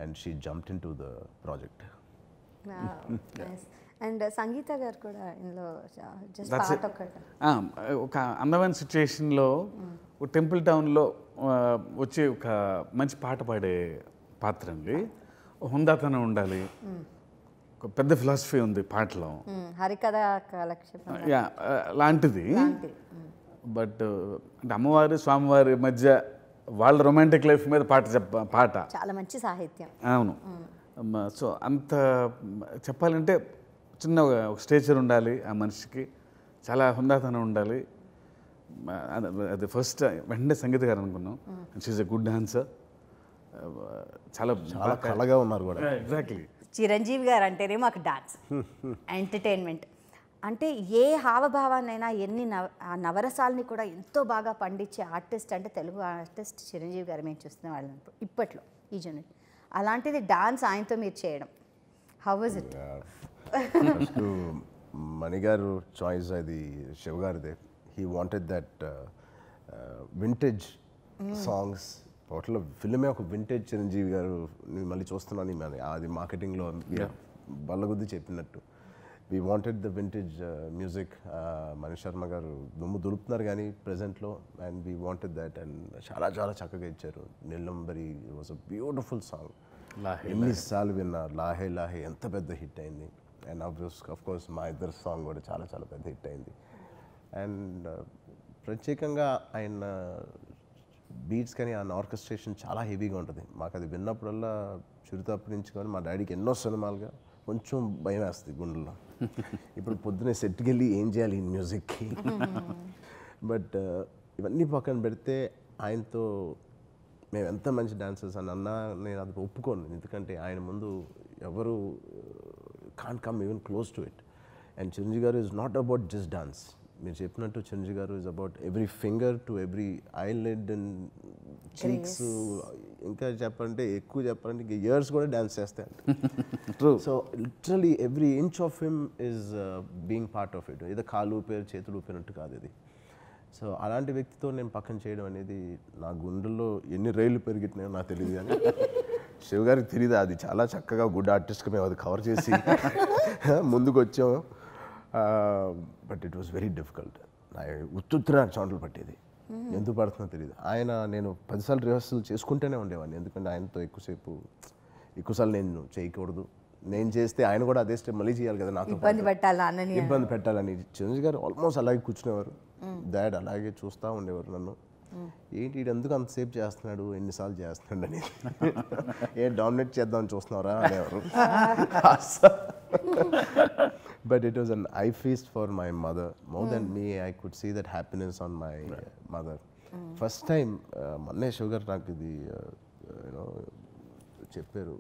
and she jumped in to the project and Sangeetha garu కూడా ఇందులో జస్ట్ పాట ఒక అందమైన సిచ్యుయేషన్లో ఒక టెంపుల్ టౌన్లో వచ్చి ఒక మంచి పాట పాడే పాత్ర అండి. హుందాతనం ఉండాలి. ఒక పెద్ద ఫిలాసఫీ ఉంది పాటలో. మ్మ్. హరికథ లాంటిది. బట్ అంటే అమ్మవారి స్వామివారి మధ్య వాళ్ళ రొమాంటిక్ లైఫ్ మీద పాట చెప్ప పాట. చాలా మంచి సాహిత్యం. అవును. సో అంత చెప్పాలంటే చిన్న ఒక స్టేచర్ ఉండాలి ఆ మనిషికి. చాలా హుందాతనం ఉండాలి. అది- అది ఫస్ట్ వెంటనే సంగీత గారు అనుకున్నాం షీఈ్ ఎ గుడ్ డాన్సర్ చాలా చాలా కళగా ఉన్నారు కూడా. ఎగ్జాక్ట్లీ చిరంజీవి గారు అంటేనే మాకు డాన్స్ ఎంటర్టైన్మెంట్ <laughs> అంటే ఏ హావభావాన్నైనా ఎన్ని నవ ఆ నవరసాలని కూడా ఎంతో బాగా పండించే ఆర్టిస్ట్ అంటే తెలుగు ఆర్టిస్ట్ చిరంజీవి గారు మేము చూస్తున్న వాళ్ళని ఇప్పుడు- ఇప్పట్లో ఈ జనరేషన్. అలాంటిది డాన్స్ ఆయనతో మీరు చేయడం. హౌ వాజ్ ఇట్ ఫస్ట్ మణిగారు చాయిస్ అది శివ గారిదే he wanted that vintage songs total ఫిల్మే ఒక వింటేజ్ చిరంజీవి గారు నేను మళ్ళీ చూస్తున్నాను అది మార్కెటింగ్లో బల్లగుద్ది చెప్పినట్టు we wanted the vintage music Mani Sharma garu దుమ్ము దులుపుతున్నారు కానీ ప్రజెంట్లో and we wanted that and చాలా చాలా చక్కగా ఇచ్చారు. Neelambari was a beautiful song Laahe ఎన్నిసార్లు విన్నా లాహే లాహే ఎంత పెద్ద హిట్ అయింది. అండ్ అఫ్ కోర్స్ మా ఇద్దరు సాంగ్ కూడా చాలా చాలా పెద్ద హిట్ అయింది. అండ్ ప్రత్యేకంగా ఆయన బీట్స్ కానీ ఆయన ఆర్కెస్ట్రేషన్ చాలా హెవీగా ఉంటుంది. మాకు అది విన్నప్పుడల్లా చిరుతప్పటి నుంచి కానీ మా డాడీకి ఎన్నో సినిమాలుగా కొంచెం భయం వేస్తుంది గుండెల్లో. <laughs> ఇప్పుడు పొద్దునే సెట్కి వెళ్ళి ఏం చేయాలి ఈ మ్యూజిక్కి బట్ <laughs> ఇవన్నీ పక్కన పెడితే ఆయనతో మేము ఎంత మంచి డాన్సర్స్ అని అన్నా నేను అది ఒప్పుకోను. ఎందుకంటే ఆయన ముందు ఎవరు can come even close to it and Chiranjeevi garu is not about just dance మీరు చెప్పినట్టు Chiranjeevi garu is about every finger to every eyelid and cheeks ఇంకా చెప్పాలంటే ఎక్కువ చెప్పాలంటే ఇయర్స్ కూడా dance చేస్తాయంట. True so literally every inch of him is being part of it ఏదో కాలు ఊపారు చేతులు ఊపినట్టు కాదు ఇది. సో అలాంటి వ్యక్తితో నేను పక్కన చేయడం అనేది నా గుండెల్లో ఎన్ని రైళ్ళు పెరిగినాయో నాకు తెలియదు కానీ. <laughs> శివ గారికి తెలియదు అది చాలా చక్కగా గుడ్ ఆర్టిస్ట్గా మేము అది కవర్ చేసి <laughs> ముందుకు వచ్చాం but it was very difficult. ఉత్తుత్తున నాకు చోట్ల పట్టేది. ఎందుకు పడుతుందో తెలియదు ఆయన నేను పదిసార్లు రిహర్సల్ చేసుకుంటూనే ఉండేవాడిని. ఎందుకంటే ఆయనతో ఎక్కువసేపు ఎక్కువసార్లు నేను చేయకూడదు. నేను చేస్తే ఆయన కూడా అదే స్టెప్ మళ్ళీ చేయాలి కదా నాతో ఇబ్బంది పెట్టాలి అన్నని ఇబ్బంది పెట్టాలని చిరంజీవి గారు ఆల్మోస్ట్ అలాగే కూర్చునేవారు. డాడ్ అలాగే చూస్తూ ఉండేవారు నన్ను. ఏంటి వీడు ఎందుకు అంతసేపు చేస్తున్నాడు? ఎన్నిసార్లు చేస్తున్నాడు అని ఏ డామినేట్ చేద్దామని చూస్తున్నారా అనేవారు. But it was an eye feast for my mother more then me I could see that happiness on my mother first time మొన్నే షుగర్ నాకు ఇది యూనో చెప్పారు.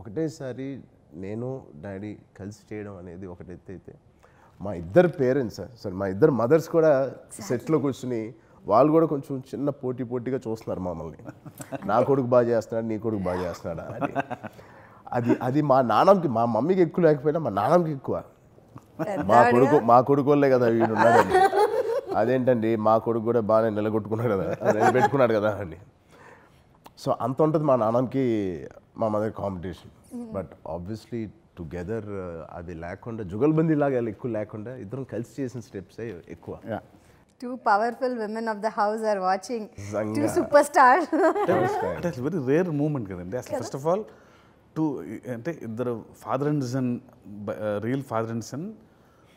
ఒకటేసారి నేను డాడీ కలిసి చేయడం అనేది ఒకటైతే అయితే మా ఇద్దరు పేరెంట్స్ సార్ మా ఇద్దరు మదర్స్ కూడా సెట్లో కూర్చుని వాళ్ళు కూడా కొంచెం చిన్న పోటీ పోటీగా చూస్తున్నారు మమ్మల్ని. నా కొడుకు బాగా చేస్తున్నాడు నీ కొడుకు బాగా చేస్తున్నాడా అని. అది అది మా నాన్నకి మా మమ్మీకి ఎక్కువ లేకపోయినా మా నాన్నకి ఎక్కువ. మా కొడుకు మా కొడుకు వాళ్ళే కదా వీడు ఉన్నాడని. అదేంటండి మా కొడుకు కూడా బాగానే నిలగొట్టుకున్నాడు కదా నిలబెట్టుకున్నాడు కదా అని. సో అంత ఉంటుంది మా నాన్నకి మా mother competition. But obviously together అది లేకుండా జుగల్బందీ లాగా ఎక్కువ లేకుండా ఇద్దరం కలిసి చేసిన స్టెప్సే ఎక్కువ. Two powerful women of the house are watching too. Super star అంటే వెరీ రేర్ మూమెంట్ కదండి. అసలు ఫస్ట్ ఆఫ్ ఆల్ టూ అంటే ఇద్దరు father and son real father and son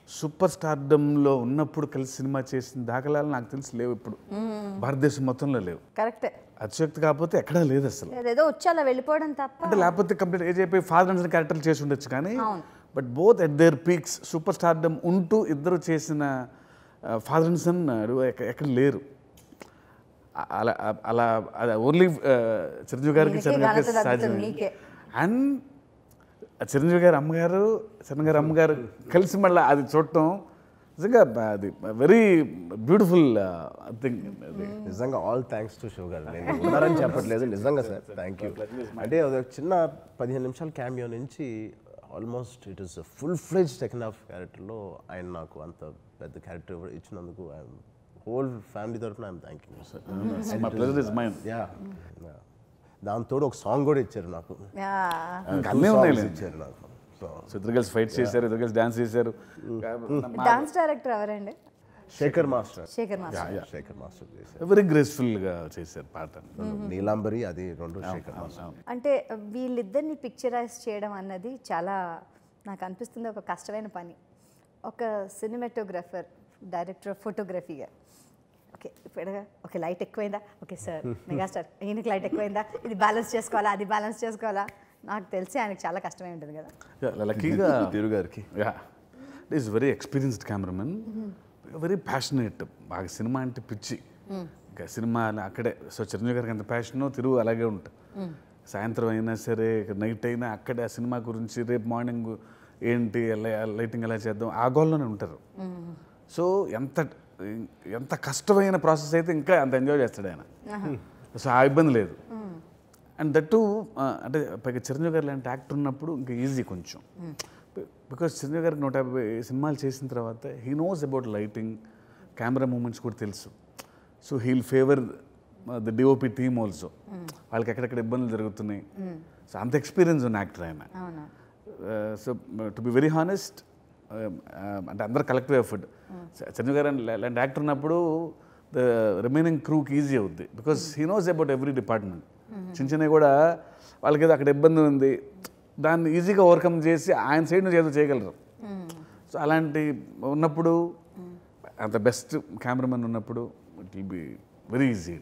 super స్టార్డమ్లో ఉన్నప్పుడు కలిసి సినిమా చేసిన దాఖలాలు నాకు తెలిసి లేవు ఇప్పుడు. భారతదేశం మొత్తంలో లేవు. కరెక్టే అతిశక్తి కాకపోతే ఎక్కడా లేదు అసలు. ఏదో వచ్చి అలా వెళ్ళిపోవడం తప్ప. అంటే లేకపోతే కంప్లీట్ ఏజ్ అయిపోయి ఫాదర్ అండ్ సన్ క్యారెక్టర్లు చేసి ఉండొచ్చు కానీ అవును. But both at their peaks super stardom ఉంటూ ఇద్దరు చేసిన ఫాదర్ అండ్ సన్ ఎక్కడ లేరు. అలా అలా అలా ఓన్లీ చిరంజీవి గారికి దక్కుతుంది, సాధ్యం. అండ్ చిరంజీవి గారు అమ్మగారు చరణ్ గారు అమ్మగారు కలిసి మళ్ళీ అది చూడటం నిజంగా అది వెరీ బ్యూటిఫుల్ థింగ్ అది. నిజంగా ఆల్ థ్యాంక్స్ టు శివ గారు. నేను ఉన్నారని చెప్పట్లేదు. నిజంగా సార్ థ్యాంక్ యూ. అంటే అది ఒక చిన్న పదిహేను నిమిషాల క్యామియో నుంచి almost it is full fledge second half క్యారెక్టర్లో ఆయన నాకు అంత పెద్ద క్యారెక్టర్ ఇచ్చినందుకు ఐఎమ్ హోల్ ఫ్యామిలీ తరఫున ఐఎమ్ థ్యాంక్ యూ సార్ మా ప్లెజర్ ఇస్ మైండ్ యా దాంతో ఒక సాంగ్ కూడా ఇచ్చారు నాకు. లేండి. ఇచ్చారు నాకు. సో ఇద్దరు కలిసి ఫైట్ చేశారు ఇద్దరు కలిసి డాన్స్ చేశారు. డాన్స్ డైరెక్టర్ ఎవరండి? Shekhar master. Shekhar master. Shekhar master చేశారు. వెరీ గ్రేస్ఫుల్గా చేశారు పాట. నీలాంబరి అది రెండు శేఖర్ మాస్టర్. అంటే వీళ్ళిద్దరిని పిక్చరైజ్ చేయడం అన్నది చాలా నాకు అనిపిస్తుంది ఒక కష్టమైన పని. ఒక సినిమాటోగ్రఫర్ డైరెక్టర్ ఆఫ్ ఫోటోగ్రఫీగా ఓకే ఇప్పుడు ఓకే లైట్ ఎక్కువైందా? ఓకే సార్ మెగాస్టార్ ఈయనకి లైట్ ఎక్కువైందా? ఇది బ్యాలెన్స్ చేసుకోవాలా? అది బ్యాలెన్స్ చేసుకోవాలా? నాకు తెలిసి ఆయనకి చాలా కష్టమై ఉంటుంది కదా. లక్కీగా తిరు గారికి. Yeah is very experienced cameraman very passionate బాగా సినిమా అంటే పిచ్చి. ఇంకా సినిమా అక్కడే. సో చిరంజీవి గారికి అంత ప్యాషన్ తిరుగు అలాగే ఉంటుంది. సాయంత్రం అయినా సరే నైట్ అయినా అక్కడే ఆ సినిమా గురించి రేపు మార్నింగ్ ఏంటి లైటింగ్ ఎలా చేద్దాం ఆ గోల్లోనే ఉంటారు. సో ఎంత ఎంత కష్టమైన ప్రాసెస్ అయితే ఇంకా అంత ఎంజాయ్ చేస్తాడు ఆయన. సో ఆ ఇబ్బంది లేదు. అండ్ దట్టు అంటే పైగా చిరంజీవి గారు లాంటి యాక్టర్ ఉన్నప్పుడు ఇంకా ఈజీ కొంచెం. బికాస్ చిరంజీవి గారికి నూట యాభై సినిమాలు చేసిన తర్వాత he knows about lighting camera movements కూడా తెలుసు. So he'll favour the DOP team also. వాళ్ళకి ఎక్కడెక్కడ ఇబ్బందులు జరుగుతున్నాయి. సో అంత ఎక్స్పీరియన్స్ ఉన్న యాక్టర్ ఆయన. So to be very honest అంటే అందరు కలెక్టివ్ ఎఫర్ట్ చంద్ర గారు లాంటి యాక్టర్ ఉన్నప్పుడు ద రిమైనింగ్ క్రూకి ఈజీ అవుద్ది. Because he knows about every department చిన్న చిన్నవి కూడా వాళ్ళకి ఏదో అక్కడ ఇబ్బంది ఉంది. దాన్ని ఈజీగా ఓవర్కమ్ చేసి ఆయన సైడ్ నుంచి ఏదో చేయగలరు. సో అలాంటి ఉన్నప్పుడు అంత బెస్ట్ కెమెరామెన్ ఉన్నప్పుడు it will be very easy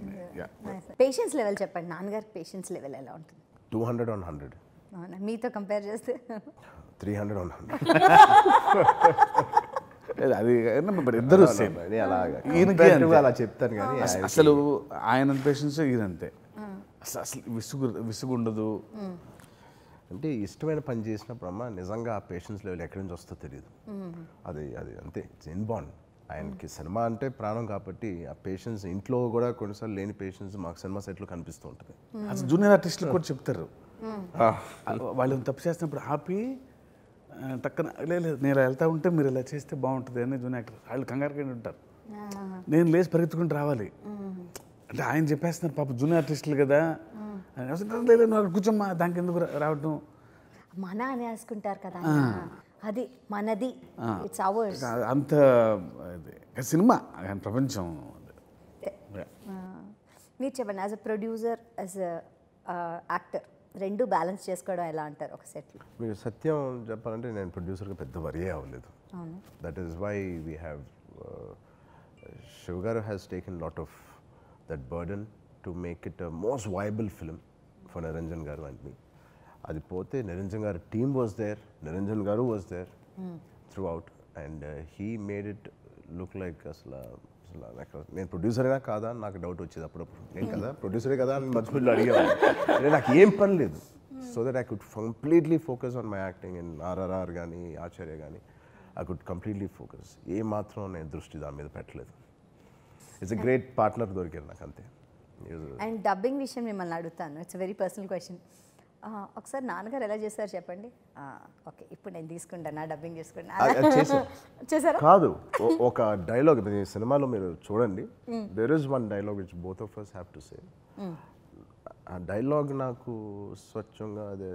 patience level చెప్పండి. నాన్నగారికి పేషెన్స్ లెవెల్ ఎలా ఉంటుంది? టూ హండ్రెడ్ ఆన్ హండ్రెడ్ మీతో కంపేర్ చేస్తే త్రీ హండ్రెడ్ అది ఇద్దరు సేమ్ ఈయనకి. అలా చెప్తాను కానీ అస- అసలు ఆయన పేషెన్స్ ఇదంతే. అసలు అసలు విసుగు విసుగు ఉండదు అంటే ఇష్టమైన పని చేసినప్పుడు అమ్మ నిజంగా ఆ పేషెన్స్ లెవెల్ ఎక్కడి నుంచి వస్తుందో తెలియదు అది అది అంతే. ఇన్ బాండ్ ఆయనకి సినిమా అంటే ప్రాణం కాబట్టి ఆ పేషెన్స్ ఇంట్లో కూడా కొన్నిసార్లు లేని పేషెన్స్ మాకు సినిమా సెట్లో కనిపిస్తూ ఉంటుంది. అసలు జూనియర్ ఆర్టిస్టులు కూడా చెప్తారు. వాళ్ళు తప్పు చేసినప్పుడు ఆపి "లే, లేదు నేను వెళ్తా ఉంటే మీరు ఇలా చేస్తే బాగుంటుంది అని జూనియర్ యాక్టర్ వాళ్ళు కంగారుగా ఉంటారు. నేను లేచి పరిగెత్తుకుంటూ రావాలి. అంటే ఆయన చెప్పేస్తున్నారు పాప జూనియర్ ఆర్టిస్టులు కదా. అని అసలు "లేదు, నువ్వు అక్కడ కూర్చోమ్మా దానికి ఎందుకు రావటం. మన అనేసుకుంటారు కదా ఆయన. అది మనది. ఇట్స్ అవర్స్ అంత సినిమా ప్రపంచం. మీరు చెప్పండి as a producer as a actor రెండు బ్యాలెన్స్ చేసుకోవడం ఎలా అంటారు ఒక సెట్లో? మీకు సత్యం చెప్పాలంటే నేను ప్రొడ్యూసర్గా పెద్ద వరియే అవ్వలేదు. అవును. That is why we have Shiv garu has taken lot of that burden to make it most viable film for Niranjan garu and me అది పోతే నిరంజన్ గారు team was there Niranjan garu was there throughout and he made it look like అసలు అసలు నాకు నేను ప్రొడ్యూసరేనా కాదా అని నాకు డౌట్ వచ్చేది అప్పుడప్పుడు. నేను కదా ప్రొడ్యూసరే కదా అని మర్చిపోయి అడిగేవాడిని. అంటే నాకు ఏం పని లేదు. So that I could completely focus on my acting in RRR కానీ ఆచార్య కానీ ఐ కుడ్ కంప్లీట్లీ ఫోకస్. ఏ మాత్రం నేను దృష్టి దాని మీద పెట్టలేదు. ఇట్స్ ఎ గ్రేట్ పార్ట్నర్ దొరికారు నాకు అంతే అండ్ డబ్బింగ్ విషయం మిమ్మల్ని అడుగుతాను. ఇట్స్ వెరీ పర్సనల్ క్వశ్చన్ ఒకసారి నాన్నగారు ఎలా చేస్తారు చెప్పండి? ఓకే ఇప్పుడు నేను తీసుకుంటాను నా డబ్బింగ్. చేసుకుంటాను. <laughs> చేశారా. కాదు <laughs> ఒక డైలాగ్ సినిమాలో మీరు చూడండి. There is one dialogue which both of us have to say ఆ డైలాగ్ నాకు స్వచ్ఛంగా అదే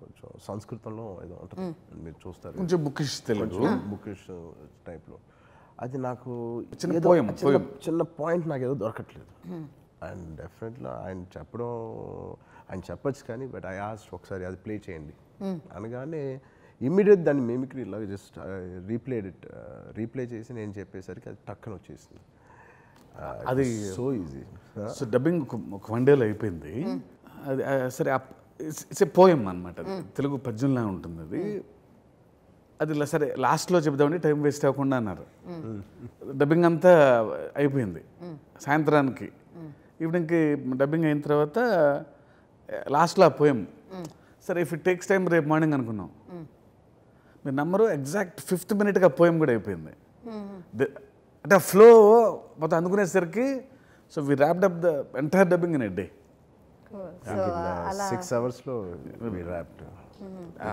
కొంచెం సంస్కృతంలో ఏదో ఉంటుంది. మీరు చూస్తారు. కొంచెం బుకిష్ తెలుగు. బుకిష్ టైప్లో అది నాకు చిన్న. చిన్న పాయింట్ నాకు ఏదో దొరకట్లేదు. అండ్ డెఫినెట్గా ఆయన చెప్పడం ఆయన చెప్పొచ్చు కానీ బట్ ఐ ఆస్ట్ ఒకసారి అది ప్లే చేయండి. అనగానే ఇమ్మీడియట్ దాన్ని మిమిక్రీ ఇలాగ జస్ట్ రీప్లేడ్ ఇట్ రీప్లే చేసి నేను చెప్పేసరికి అది టక్కన వచ్చేసింది. అది సో ఈజీ సో డబ్బింగ్ ఒక- ఒక వన్ డేలో అయిపోయింది. అది ఆ, సరే ఇట్స్ ఏ పోయం అనమాట తెలుగు పద్యంలా ఉంటుంది అది. అది ఇలా సరే లాస్ట్లో చెప్దామని టైం వేస్ట్ అవ్వకుండా అన్నారు. డబ్బింగ్ అంతా అయిపోయింది. సాయంత్రానికి ఈవినింగ్కి డబ్బింగ్ అయిన తర్వాత లాస్ట్లో ఆ పోయం. సరే ఇఫ్ ఇట్ టేక్స్ టైం రేపు మార్నింగ్ అనుకున్నాం. మీరు నమ్మరు ఎగ్జాక్ట్ ఫిఫ్త్ మినిట్గా పోయం కూడా అయిపోయింది. ద- అంటే ఆ ఫ్లో మొత్తం అందుకునేసరికి so we wrapped up the entire dubbing in a day six అవర్స్లో wrapped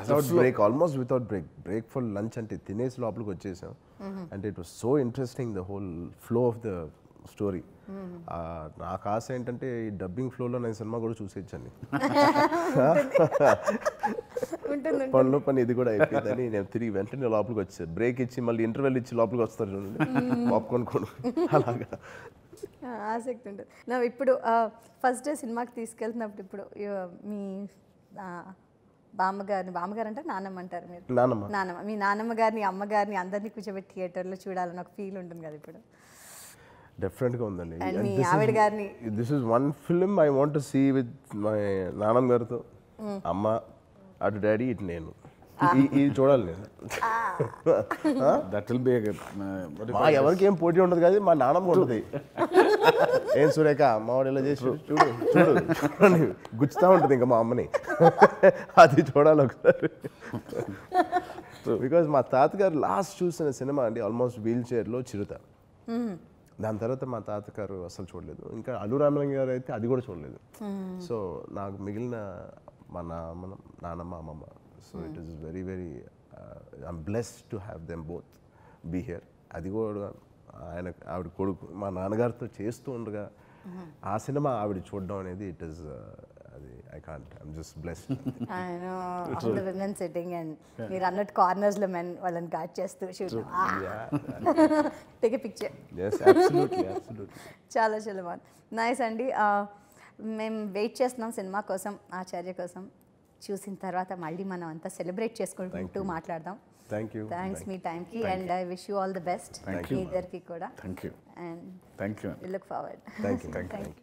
without break almost without break break for lunch అంటే తినేసి లోపలికి వచ్చేసాం. అంటే it was so interesting the whole flow of the story నాకు ఆశ ఏంటంటే ఈ డబ్బింగ్ ఫ్లోలో నేను సినిమా కూడా చూసేయచ్చండి. ఉంటుంది. పనిలో పని ఇది కూడా అయిపోయిందని నేను తిరిగి వెంటనే లోపలికి వచ్చాను బ్రేక్ ఇచ్చి మళ్ళీ ఇంటర్వెల్ ఇచ్చి లోపలికి వస్తారు చూడండి. పాప్కార్న్ కొను అలాగా. ఆసక్తి ఉంటుంది. నా ఇప్పుడు ఫస్ట్ డే సినిమాకి తీసుకెళ్తున్నప్పుడు ఇప్పుడు మీ బామ్మగారిని బామ్మగారు అంటే నాన్నమ్మ అంటారు మీరు. నానమ్మ. నానమ్మ. మీ నానమ్మ గారిని అమ్మగారిని అందరినీ కూర్చోబెట్టి థియేటర్లో చూడాలని ఒక ఫీల్ ఉంటుంది కదా ఇప్పుడు. డెఫినెట్గా ఉందండి. మీ this is one film I want see with my నాన్నమ్మ గారితో. అమ్మ అటు డాడీ ఇటు నేను. ఈ- ఇది చూడాలి నేను. దట్ విల్ బి మా ఎవరికి ఏం పోటీ ఉండదు కానీ మా నాన్నమ్మ ఉంటుంది. <laughs> ఏం సురేఖ మావాడు ఇలా చేసి చూడు. చూడు చూడండి గుచ్చుతా ఉంటుంది ఇంకా మా అమ్మని. <laughs> అది చూడాలి ఒకసారి. <laughs> బికాజ్ మా తాతగారు లాస్ట్ చూసిన సినిమా అండి ఆల్మోస్ట్ వీల్ చైర్లో చిరుత. దాని తర్వాత మా తాతగారు అసలు చూడలేదు. ఇంకా అల్లు రామలింగ గారు అయితే అది కూడా చూడలేదు. సో నాకు మిగిలిన మా నాన్న నానమ్మ అమ్మమ్మ. So it is very very I'm blessed to have them both be here అది కూడా ఆయన ఆవిడ కొడుకు మా నాన్నగారితో చేస్తూ ఉండగా ఆ సినిమా ఆవిడ చూడడం అనేది it is I can't I'm just blessed all the women sitting and మీరు అన్నట్టు కార్నర్స్లో మెన్ వాళ్ళని గాడ్ చేస్తూ shoot take picture absolutely absolutely చాలా చాలా బాగుంది నైస్ అండి. మేము వెయిట్ చేస్తున్నాం సినిమా కోసం ఆచార్య కోసం. చూసిన తర్వాత మళ్ళీ మనం అంతా సెలబ్రేట్ చేసుకుంటూ మాట్లాడదాం. థ్యాంక్ యూ థ్యాంక్స్ మీ టైంకి and I wish you all the best me you. ఇద్దరికి కూడా. Thank you and thank you look forward. Thank you